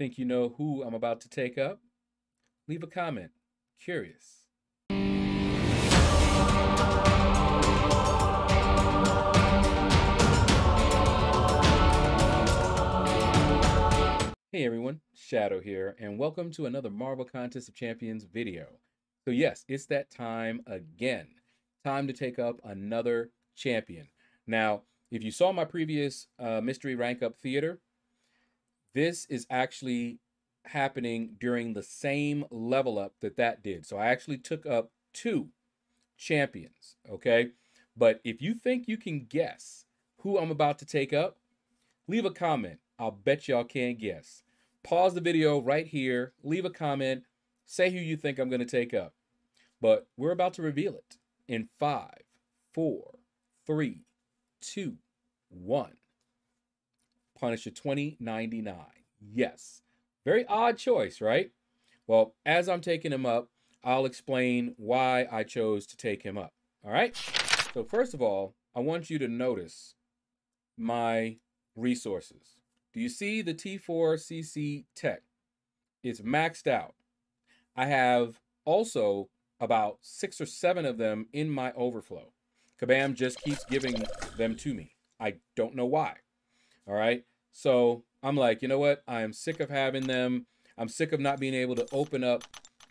Think you know who I'm about to take up? Leave a comment. Curious. Hey everyone, Shaedow here, and welcome to another Marvel Contest of Champions video. So yes, it's that time again. Time to take up another champion. Now, if you saw my previous uh, Mystery Rank Up Theater, this is actually happening during the same level up that that did. So I actually took up two champions, okay? But if you think you can guess who I'm about to take up, leave a comment. I'll bet y'all can't guess. Pause the video right here, leave a comment, say who you think I'm going to take up. But we're about to reveal it in five, four, three, two, one. Punisher 2099. Yes. Very odd choice, right? Well, as I'm taking him up, I'll explain why I chose to take him up. All right? So, first of all, I want you to notice my resources. Do you see the T4CC tech? It's maxed out. I have also about six or seven of them in my overflow. Kabam just keeps giving them to me. I don't know why. All right. So I'm like, you know what? I am sick of having them. I'm sick of not being able to open up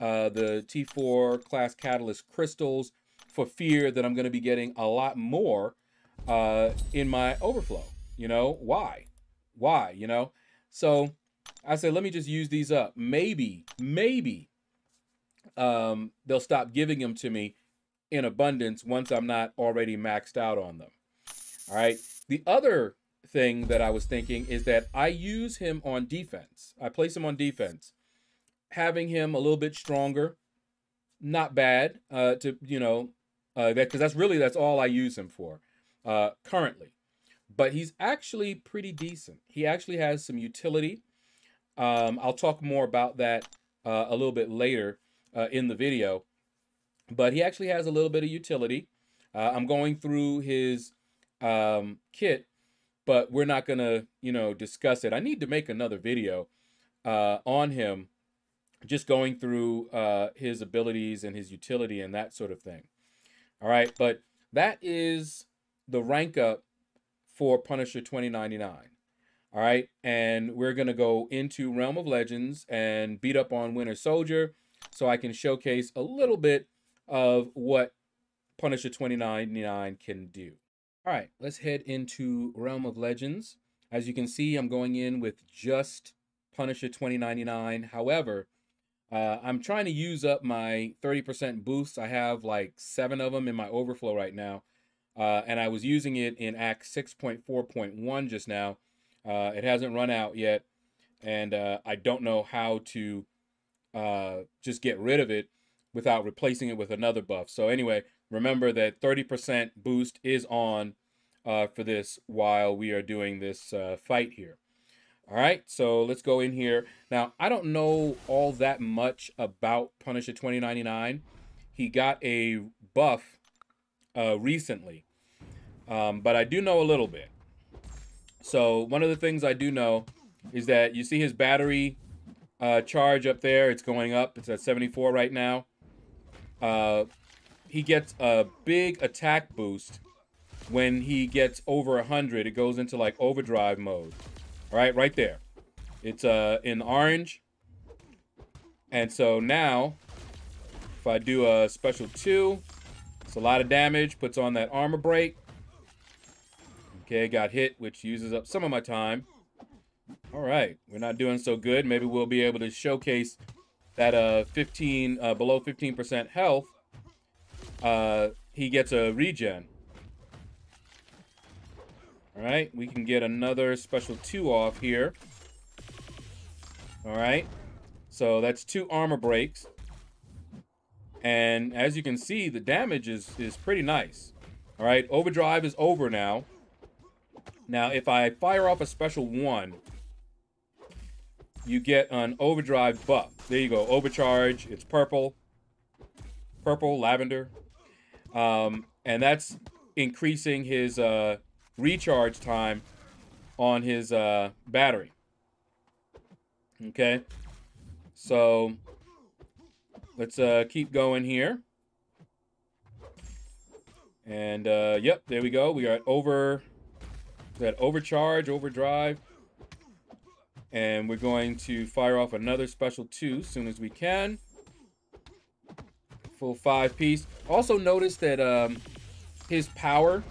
uh, the T4 class catalyst crystals for fear that I'm going to be getting a lot more uh, in my overflow. You know, why? Why, you know? So I said, let me just use these up. Maybe, maybe um, they'll stop giving them to me in abundance once I'm not already maxed out on them. All right. The other thing that I was thinking is that I use him on defense. I place him on defense. Having him a little bit stronger, not bad. Uh, to you know, uh, that because that's really that's all I use him for, uh, currently but he's actually pretty decent. He actually has some utility. Um, I'll talk more about that uh, a little bit later uh, in the video, but he actually has a little bit of utility. Uh, I'm going through his um, kit, but we're not gonna, you know, discuss it. I need to make another video uh, on him, just going through uh, his abilities and his utility and that sort of thing. All right, but that is the rank up for Punisher 2099. All right, and we're gonna go into Realm of Legends and beat up on Winter Soldier, so I can showcase a little bit of what Punisher 2099 can do. All right, let's head into Realm of Legends. As you can see, I'm going in with just Punisher 2099. However, uh, I'm trying to use up my 30% boosts. I have like seven of them in my overflow right now. Uh, and I was using it in Act 6.4.1 just now. Uh, it hasn't run out yet, and uh, I don't know how to uh, just get rid of it without replacing it with another buff. So anyway, remember that 30% boost is on uh, for this while we are doing this uh, fight here. All right, so let's go in here. Now, I don't know all that much about Punisher 2099. He got a buff uh, recently, um, but I do know a little bit. So one of the things I do know is that you see his battery uh, charge up there. It's going up. It's at 74 right now. Uh, he gets a big attack boost when he gets over 100. It goes into like overdrive mode. All right, right there. It's uh, in orange. And so now, if I do a special two, it's a lot of damage, puts on that armor break. Okay, got hit, which uses up some of my time. All right, we're not doing so good. Maybe we'll be able to showcase that uh 15 uh, below 15% health. Uh, he gets a regen. All right, we can get another special two off here. All right, so that's two armor breaks. And as you can see, the damage is, is pretty nice. All right, overdrive is over now. Now, if I fire off a special one, you get an overdrive buff. There you go, overcharge. It's purple, purple, lavender. Um, and that's increasing his uh, recharge time on his uh, battery. Okay. So let's uh, keep going here. And uh, yep, there we go. We got over that overcharge, overdrive. And we're going to fire off another special two as soon as we can. Full five piece. Also notice that um, his power,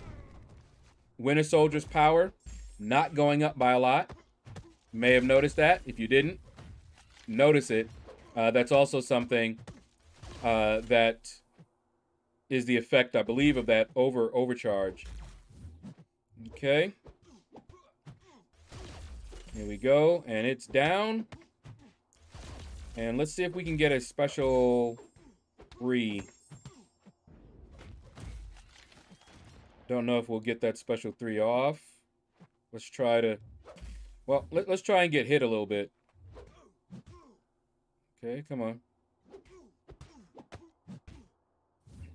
Winter Soldier's power, not going up by a lot. You may have noticed that. If you didn't, notice it. Uh, that's also something uh, that is the effect, I believe, of that over overcharge. Okay. Here we go. And it's down. And let's see if we can get a special three. Don't know if we'll get that special three off. Let's try to... Well, let, us try and get hit a little bit. Okay, come on.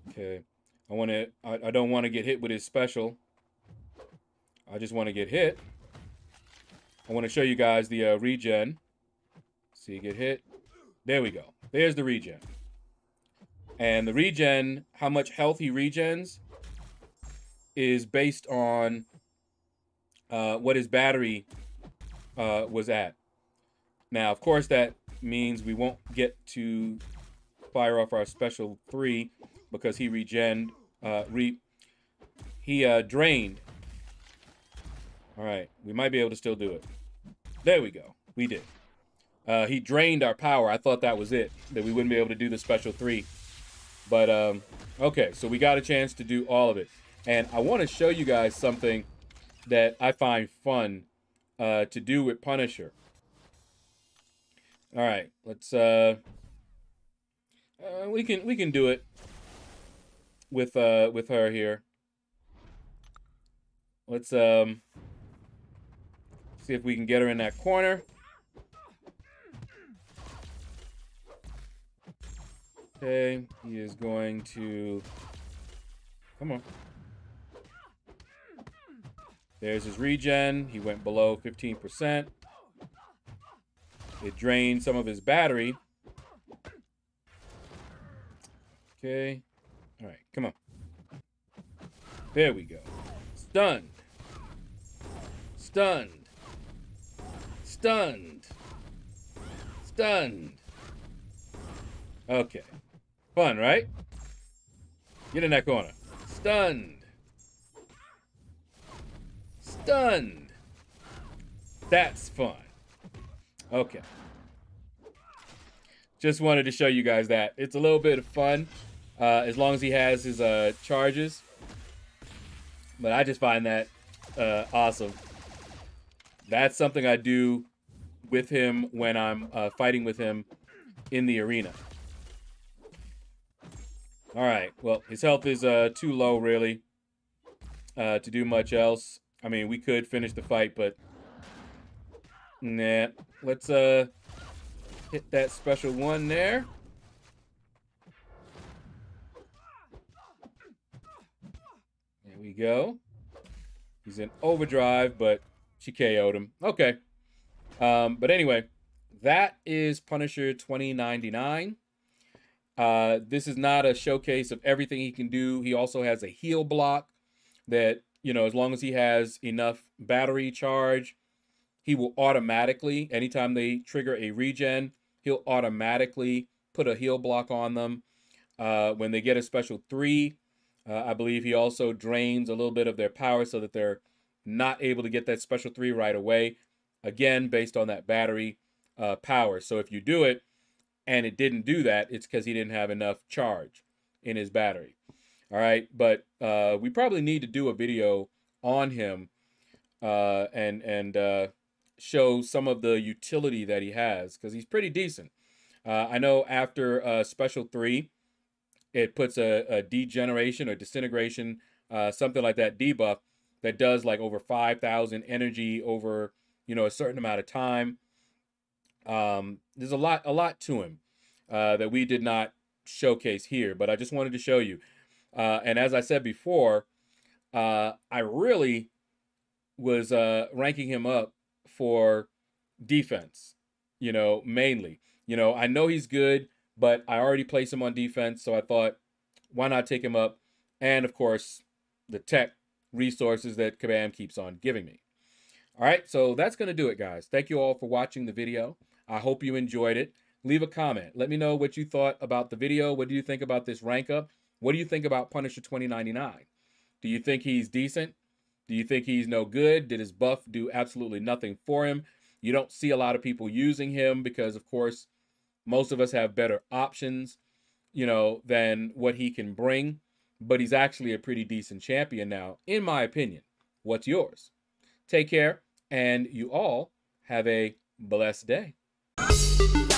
Okay. I want to... I, I don't want to get hit with his special. I just want to get hit. I want to show you guys the uh, regen. See, get hit. There we go. There's the regen. And the regen, how much health he regens, is based on uh, what his battery uh, was at. Now, of course, that means we won't get to fire off our special three because he regen, uh, re, he uh, drained. All right, we might be able to still do it. There we go. We did. Uh, he drained our power. I thought that was it, that we wouldn't be able to do the special three. But, um, okay, so we got a chance to do all of it. And I want to show you guys something that I find fun uh, to do with Punisher. All right, let's, uh, uh, we can, we can do it with, uh, with her here. Let's, um, See if we can get her in that corner. Okay, he is going to... Come on. There's his regen. He went below 15%. It drained some of his battery. Okay. All right, come on. There we go. Stunned. Stunned. Stunned. Stunned. Okay. Fun, right? Get in that corner. Stunned. Stunned. That's fun. Okay. Just wanted to show you guys that. It's a little bit of fun, uh, as long as he has his uh, charges. But I just find that uh, awesome. That's something I do with him when I'm uh, fighting with him in the arena. All right. Well, his health is uh, too low, really, uh, to do much else. I mean, we could finish the fight, but nah. Let's uh hit that special one there. There we go. He's in overdrive, but she KO'd him. Okay. Um, but anyway, that is Punisher 2099. Uh, this is not a showcase of everything he can do. He also has a heal block that, you know, as long as he has enough battery charge, he will automatically, anytime they trigger a regen, he'll automatically put a heal block on them. Uh, when they get a special three, uh, I believe he also drains a little bit of their power so that they're not able to get that special three right away. Again, based on that battery uh, power. So if you do it and it didn't do that, it's because he didn't have enough charge in his battery. All right, but uh, we probably need to do a video on him uh, and and uh, show some of the utility that he has because he's pretty decent. Uh, I know after uh, Special Three, it puts a, a degeneration or disintegration, uh, something like that debuff that does like over five thousand energy over you know, a certain amount of time. Um, there's a lot, a lot to him uh, that we did not showcase here, but I just wanted to show you. Uh, and as I said before, uh, I really was uh, ranking him up for defense. you know, mainly. You know, I know he's good, but I already placed him on defense, so I thought, why not take him up? And of course, the tech resources that Kabam keeps on giving me. All right, so that's going to do it, guys. Thank you all for watching the video. I hope you enjoyed it. Leave a comment. Let me know what you thought about the video. What do you think about this rank up? What do you think about Punisher 2099? Do you think he's decent? Do you think he's no good? Did his buff do absolutely nothing for him? You don't see a lot of people using him because, of course, most of us have better options, you know, than what he can bring. But he's actually a pretty decent champion now, in my opinion. What's yours? Take care, and you all have a blessed day. Thank